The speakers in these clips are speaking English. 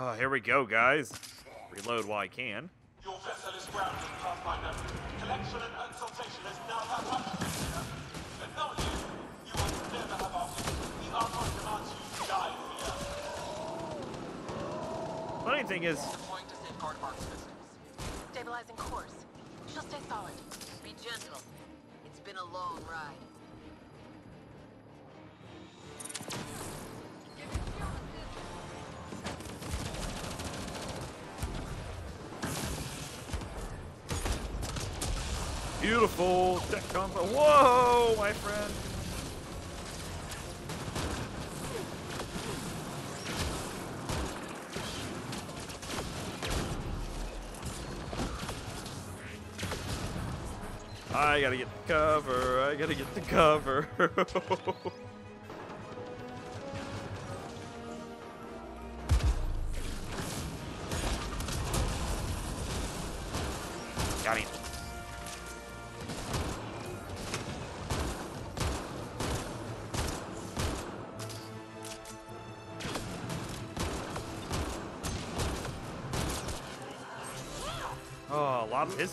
Oh, here we go, guys. Reload while I can. Your vessel is grounded, Pathfinder. Collection and exaltation is now happening. And you, you will never have options. The Archon demands you to die here. Funny thing is, Deploying to safeguard arc systems. Stabilizing course. She'll stay solid. Be gentle. It's been a long ride. Beautiful tech combo. Whoa, my friend. I gotta get the cover. I gotta get the cover.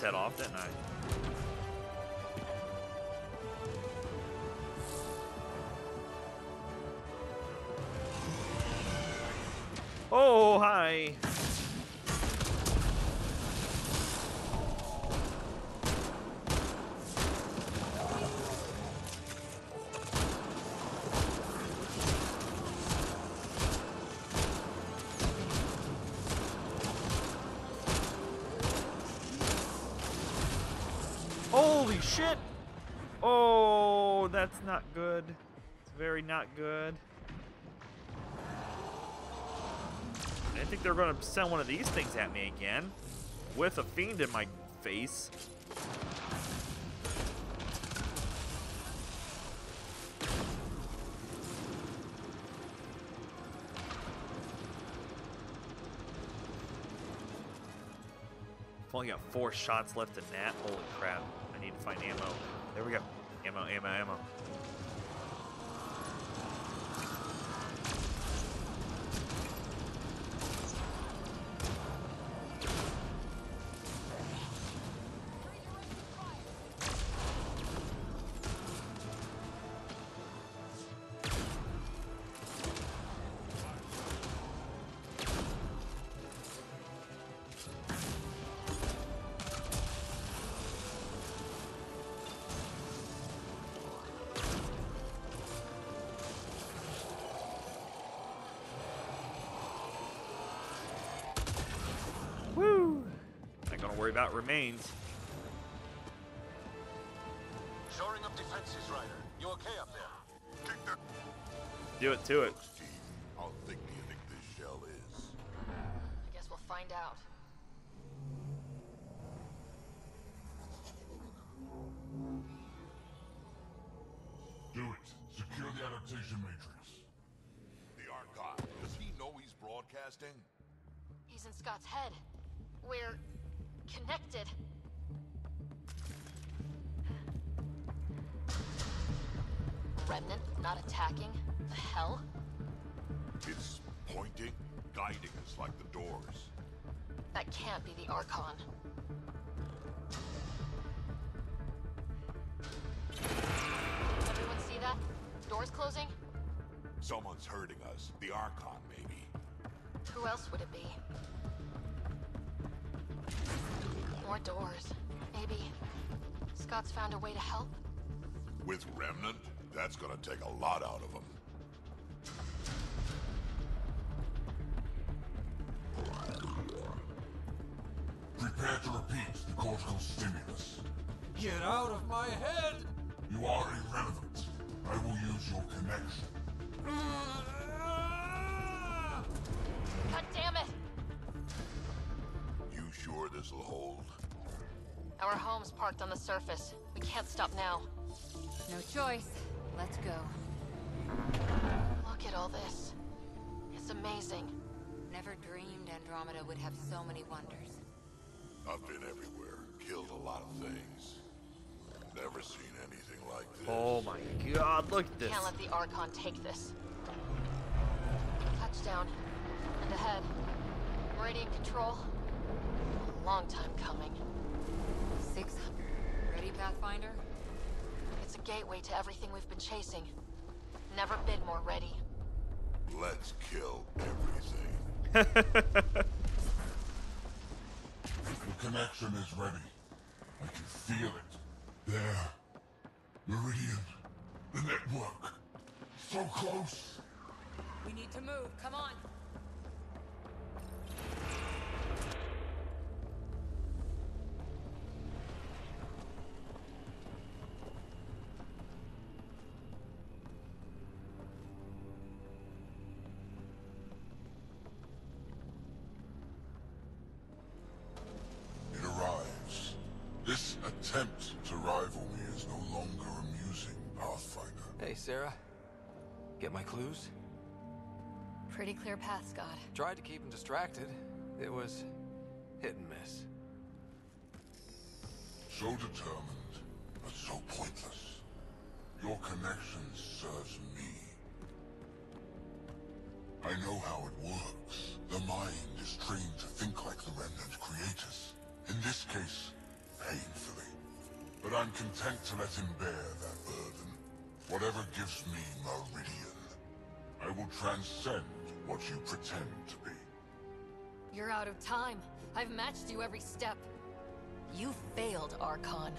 head off, didn't I? Shit! Oh, that's not good. It's very not good. I think they're to send one of these things at me again. With a fiend in my face. I've only got four shots left in that. Holy crap. Need to find ammo. There we go. Ammo, ammo, ammo. Worry about remains. Shoring up defenses, Ryder. You okay up there? Do it to it. How thick do you think this shell is? I guess we'll find out. Do it. Secure the adaptation matrix. The Archon. Does he know he's broadcasting? He's in Scott's head. We're connected. Remnant not attacking? The hell? It's pointing, guiding us like the doors. That can't be the Archon. Everyone see that? Doors closing? Someone's hurting us. The Archon, maybe. Who else would it be? More doors. Maybe Scott's found a way to help? With Remnant, that's gonna take a lot out of him. Prepare to repeat the cortical stimulus. Get out of my head! You are irrelevant. I will use your connection. God damn it! You sure this'll hold? Our home's parked on the surface. We can't stop now. No choice. Let's go. Look at all this. It's amazing. Never dreamed Andromeda would have so many wonders. I've been everywhere, killed a lot of things. Never seen anything like this. Oh my god, look at this. Can't let the Archon take this. Touchdown. And ahead. Meridian Control. A long time coming. 600. Ready, Pathfinder? It's a gateway to everything we've been chasing. Never been more ready. Let's kill everything. The connection is ready. I can feel it. There. Meridian. The network. So close. We need to move. Come on. Attempt to rival me is no longer amusing, Pathfinder. Hey, Sara. Get my clues? Pretty clear path, Scott. Tried to keep him distracted. It was hit and miss. So determined, but so pointless. Your connection serves me. I know how it works. The mind is trained to think like the Remnant creators. In this case, painfully. But I'm content to let him bear that burden. Whatever gives me Meridian, I will transcend what you pretend to be. You're out of time. I've matched you every step. You failed, Archon.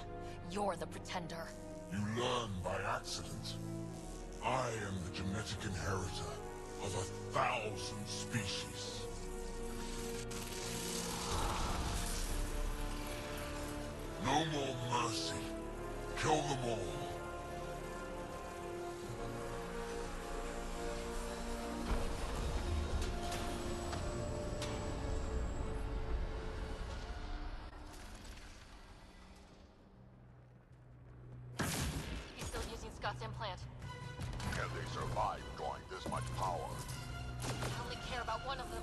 You're the pretender. You learn by accident. I am the genetic inheritor of a thousand species. No more mercy. Kill them all. He's still using Scott's implant. Can they survive drawing this much power? I only care about one of them.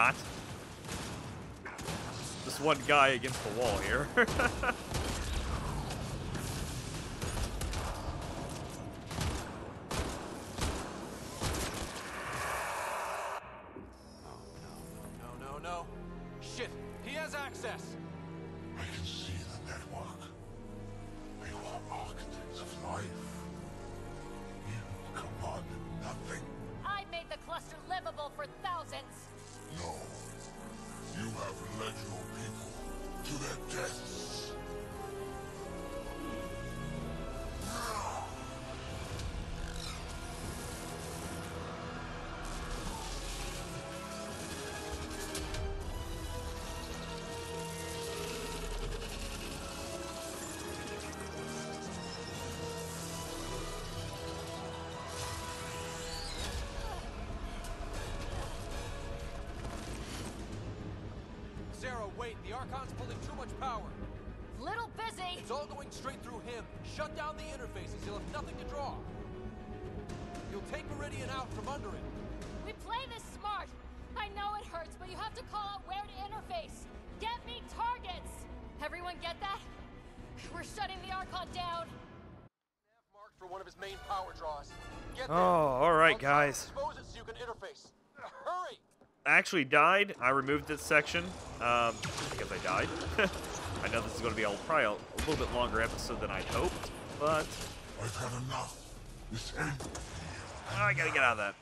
Not. This one guy against the wall here. Sara! The Archon's pulling too much power! Little busy. It's all going straight through him. Shut down the interfaces. He'll have nothing to draw. You'll take Meridian out from under it. We play this smart. I know it hurts, but you have to call out where to interface. Get me targets. Everyone get that? We're shutting the Archon down. Nav marked for one of his main power draws. Get Oh, all right, guys. Expose it so you can interface. Actually died. I removed this section um, because I died. I know this is going to be a, probably a, a little bit longer episode than I'd hoped, but I've had enough. This ain't I gotta get out of that.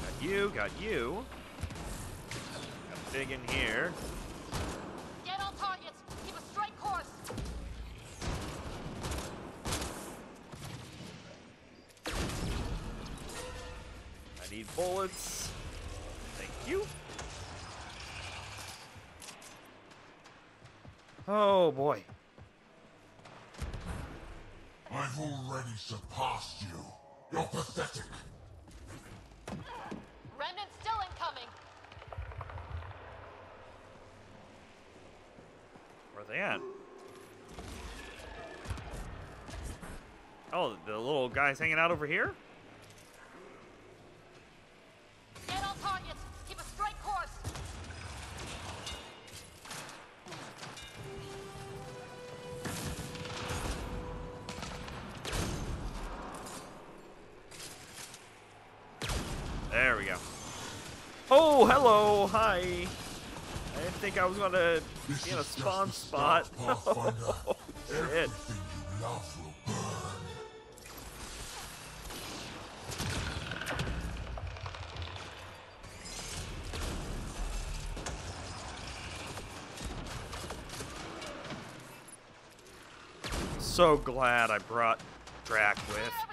Got you, got you. Got big in here. Bullets. Thank you. Oh boy. I've already surpassed you. You're pathetic. Remnant still incoming. Where are they at? Oh, the little guy's hanging out over here? Oh, hello, hi. I didn't think I was gonna This be in a spawn spot. oh, shit. Everything you love will burn. So glad I brought Drack with.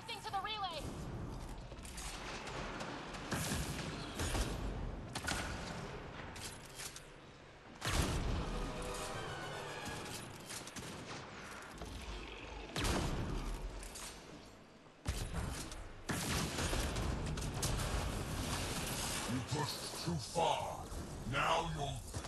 You pushed too far. Now you'll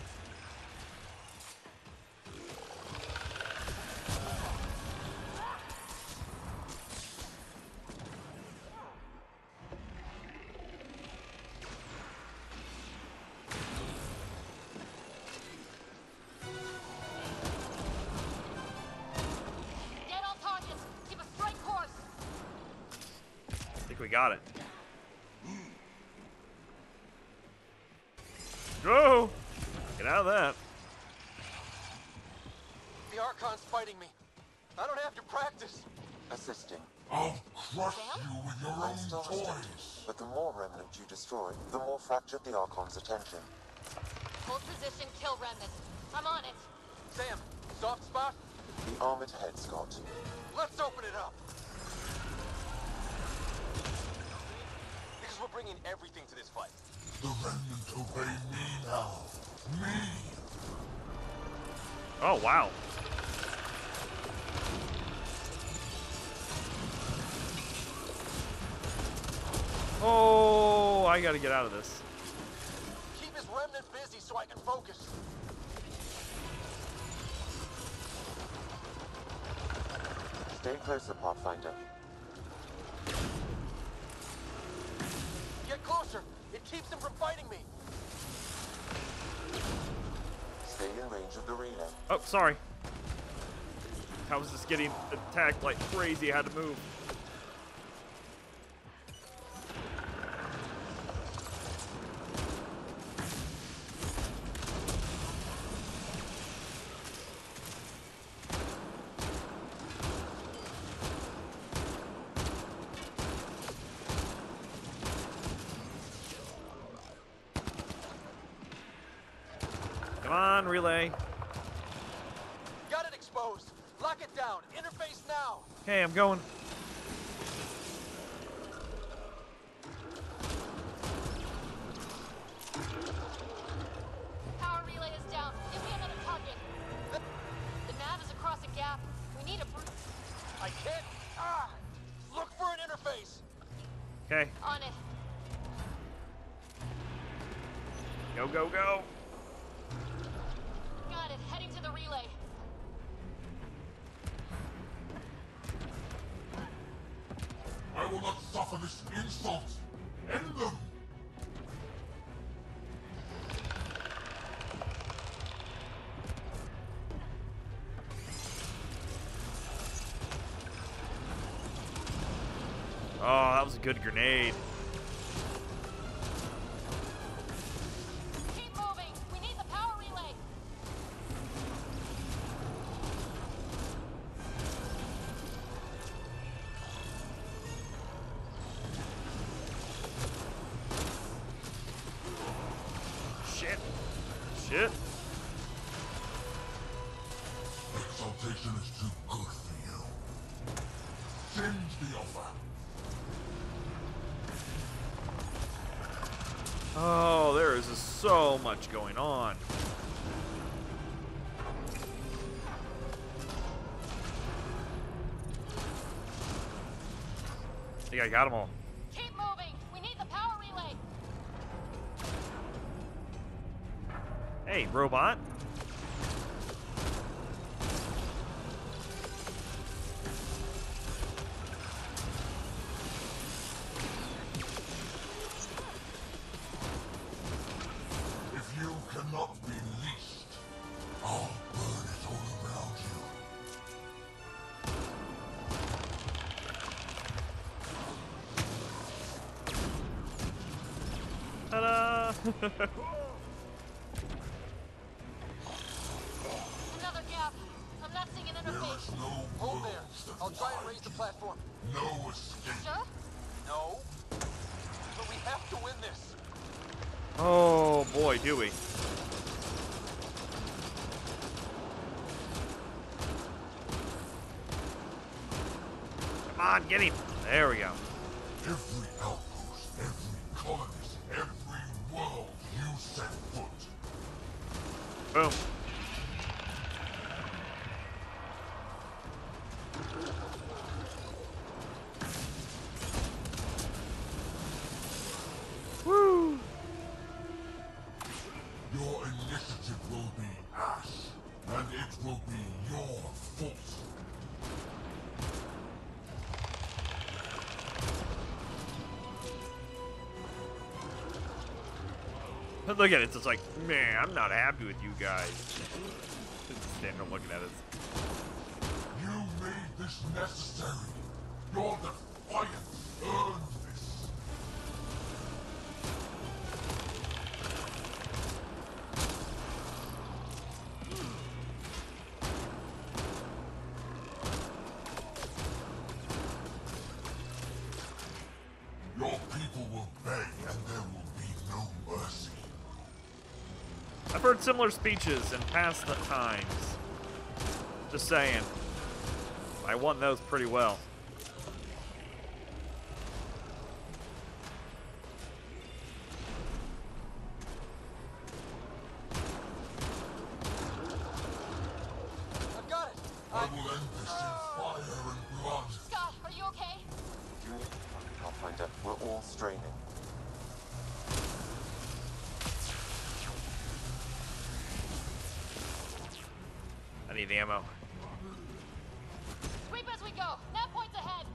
you destroy, the more fractured the Archon's attention. Hold position. Kill remnant. I'm on it. Sam, soft spot? The armored head, Scott. Let's open it up. Because we're bringing everything to this fight. The remnant obey me now. Me. Oh, wow. Oh, Oh, I gotta get out of this. Keep his remnant busy so I can focus. Stay closer, Pathfinder. Get closer. It keeps him from fighting me. Stay in range of the relay. Oh, sorry. I was just getting attacked like crazy. I had to move. Come on, relay. Got it exposed. Lock it down. Interface now. Okay, I'm going. Will not suffer this insult. End them. Oh, that was a good grenade. Think I got them all. Keep moving. We need the power relay. Hey, robot. Another gap. I'm not seeing an interface. is no Hold there. I'll try and raise the platform. No escape. Sure? No. But we have to win this. oh boy, do we. Come on, get him. There we go. Every Look at it. It's like, man, I'm not happy with you guys. Just standing there looking at us. You made this necessary. Your defiance earned heard similar speeches in past times. Just saying. I won those pretty well. I need ammo. Sweep as we go. Points ahead.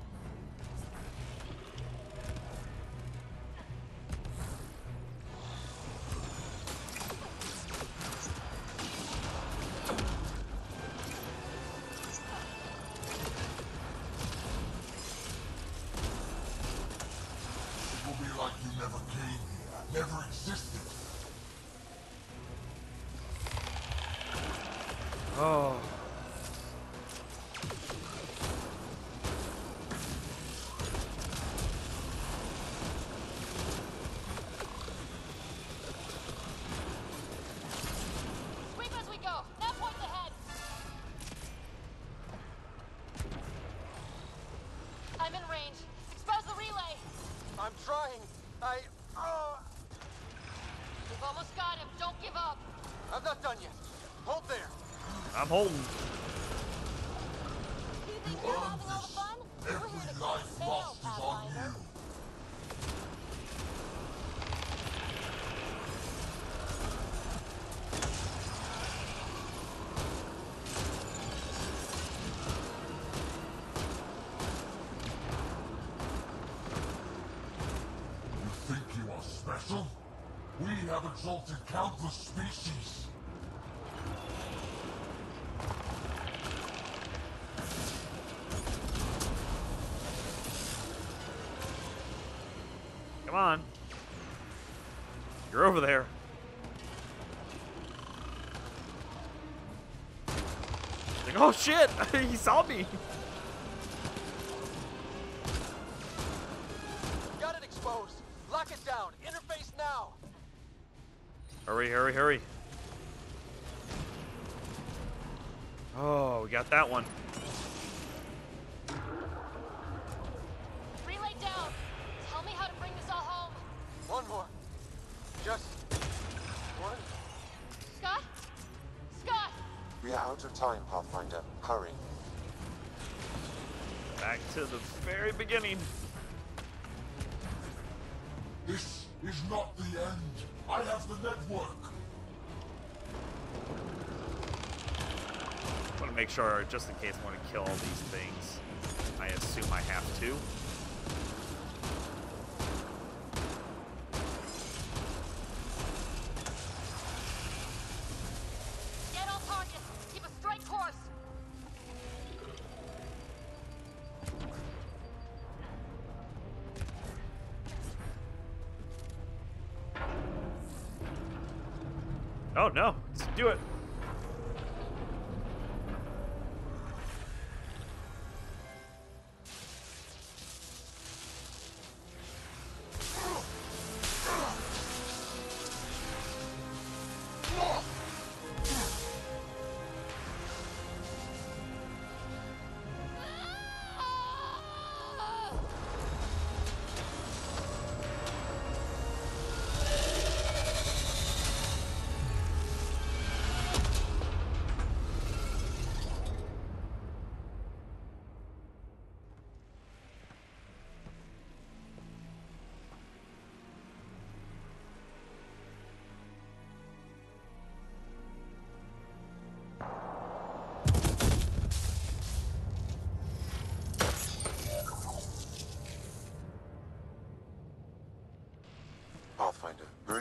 I'm trying. I. Uh, We've almost got him. Don't give up. I'm not done yet. Hold there. I'm holding. think you're having all the fun? We're here to life fail, lost Pathfinder. Exalted countless species. Come on. You're over there. Like, oh shit! he saw me. Got it exposed. Lock it down. Interface now. Hurry, hurry, hurry. Oh, we got that one. Relay down. Tell me how to bring this all home. One more. Just one. Scott? Scott! We are out of time, Pathfinder. Hurry. Back to the very beginning. Is not the end. I have the network. I want to make sure, just in case I want to kill all these things. I assume I have to. Oh no, let's do it.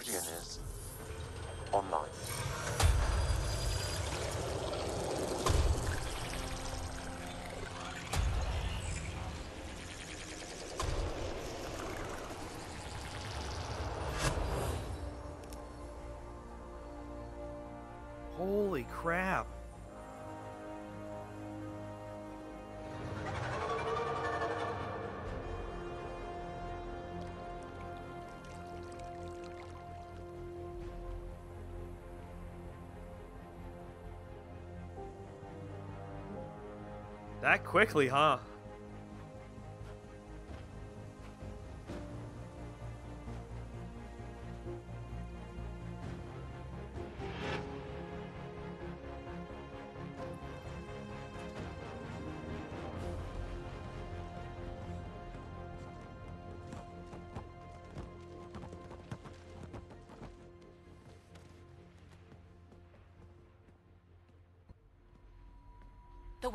Is online. Holy crap. That quickly, huh?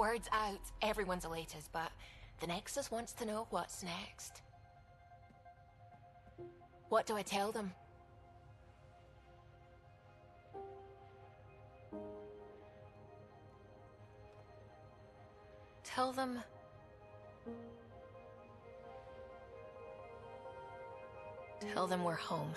Word's out, everyone's elated, but the Nexus wants to know what's next. What do I tell them? Tell them. Tell them we're home.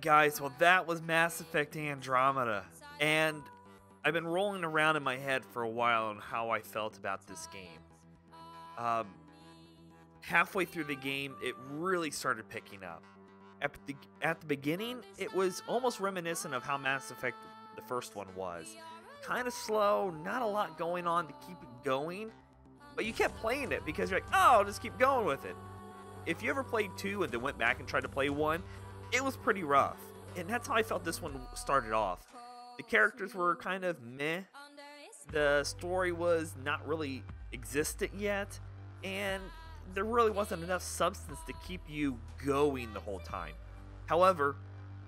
Guys. Well, that was Mass Effect Andromeda, and I've been rolling around in my head for a while on how I felt about this game. Um, halfway through the game, it really started picking up. At the, at the beginning, it was almost reminiscent of how Mass Effect the first one was. Kind of slow, not a lot going on to keep it going, but you kept playing it because you're like, oh, I'll just keep going with it. If you ever played 2 and then went back and tried to play 1, it was pretty rough. And that's how I felt this one started off. The characters were kind of meh. The story was not really existent yet. And there really wasn't enough substance to keep you going the whole time. However,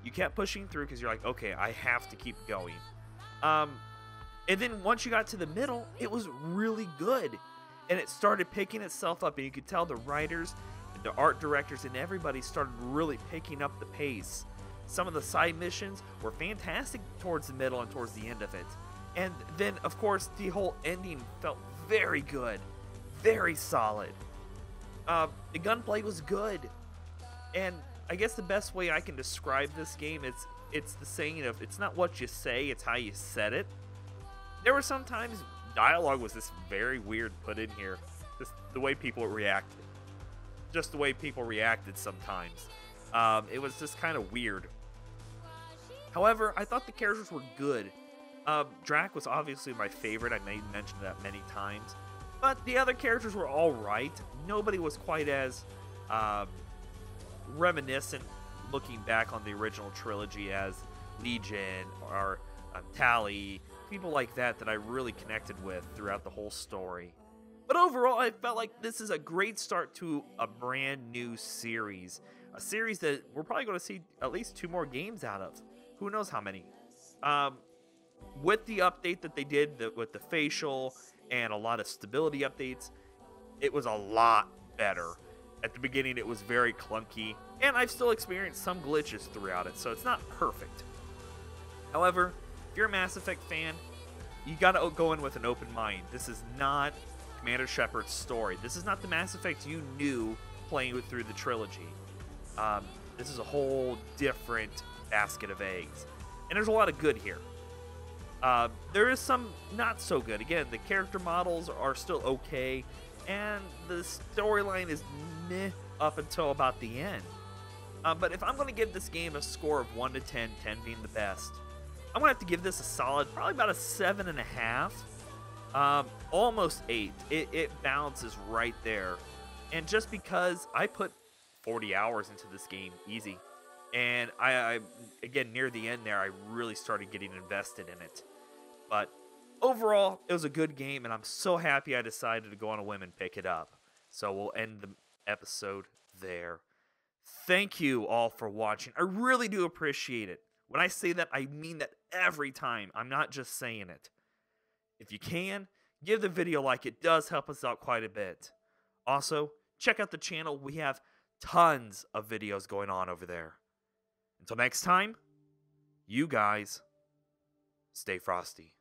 you kept pushing through because you're like, okay, I have to keep going. Um, and then once you got to the middle, it was really good. And it started picking itself up, and you could tell the writers, the art directors, and everybody started really picking up the pace. Some of the side missions were fantastic towards the middle and towards the end of it. And then, of course, the whole ending felt very good, very solid. Uh, the gunplay was good, and I guess the best way I can describe this game is it's the saying of it's not what you say, it's how you said it. There were sometimes dialogue was this very weird put in here, just the way people reacted, just the way people reacted sometimes. Um, it was just kind of weird. However, I thought the characters were good. Um, Drack was obviously my favorite. I made mention of that many times. But the other characters were all right. Nobody was quite as um, reminiscent looking back on the original trilogy as Legion or um, Tali, people like that that I really connected with throughout the whole story. But overall, I felt like this is a great start to a brand new series. A series that we're probably going to see at least two more games out of. Who knows how many? Um, with the update that they did the, with the facial and a lot of stability updates, it was a lot better. At the beginning, it was very clunky, and I've still experienced some glitches throughout it, so it's not perfect. However, if you're a Mass Effect fan, you gotta go in with an open mind. This is not Commander Shepard's story. This is not the Mass Effect you knew playing through the trilogy. Um, this is a whole different basket of eggs, and there's a lot of good here. Uh, there is some not so good. Again, the character models are still okay, and the storyline is meh up until about the end. Uh, but if I'm going to give this game a score of 1 to 10, 10 being the best, I'm going to have to give this a solid, probably about a 7.5. Um, almost 8. It, it balances right there. And just because I put 40 hours into this game, easy. And I, I again, near the end there, I really started getting invested in it. But overall, it was a good game, and I'm so happy I decided to go on a whim and pick it up. So we'll end the episode there. Thank you all for watching. I really do appreciate it. When I say that, I mean that every time. I'm not just saying it. If you can, give the video a like. It does help us out quite a bit. Also, check out the channel. We have tons of videos going on over there. Until next time, you guys stay frosty.